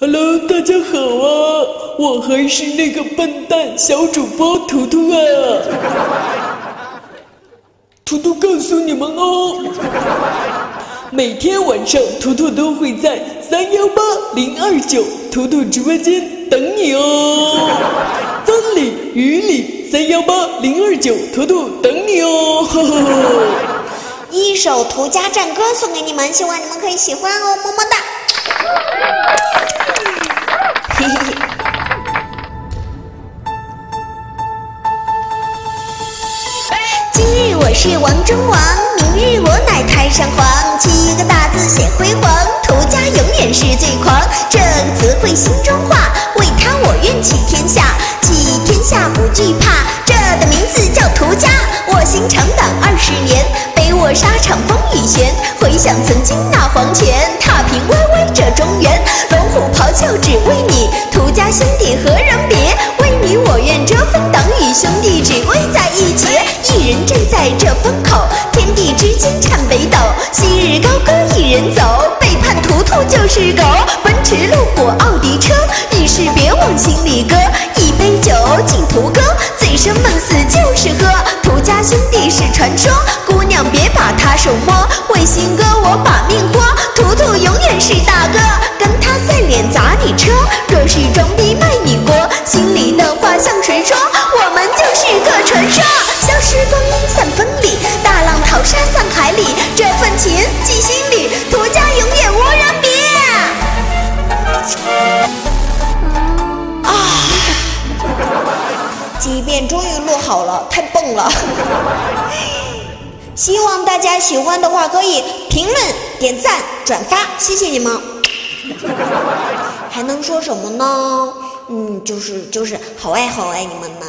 Hello，大家好啊，我还是那个笨蛋小主播图图啊。图图告诉你们哦，每天晚上图图都会在三幺八零二九图图直播间等你哦。风里雨里，三幺八零二九图图等你哦。一首《图家战歌》送给你们，希望你们可以喜欢哦，么么哒。是王中王，明日我乃太上皇。七个大字显辉煌，涂家永远是最狂。这个词汇心中话，为他我愿起天下，起天下不惧怕。这的名字叫涂家，我行长党二十年，北我沙场风雨闲。回想曾经那黄泉，踏平巍巍这中原。龙虎咆哮在这风口，天地之间颤北斗。昔日高歌一人走，背叛图图就是狗。奔驰路虎奥迪车，遇事别往心里搁。一杯酒敬图哥，醉生梦死就是喝。图家兄弟是传说，姑娘别把他手摸。为新哥我把命豁，图图一遍终于录好了，太棒了！希望大家喜欢的话可以评论、点赞、转发，谢谢你们。还能说什么呢？嗯，就是就是好爱好爱你们呢。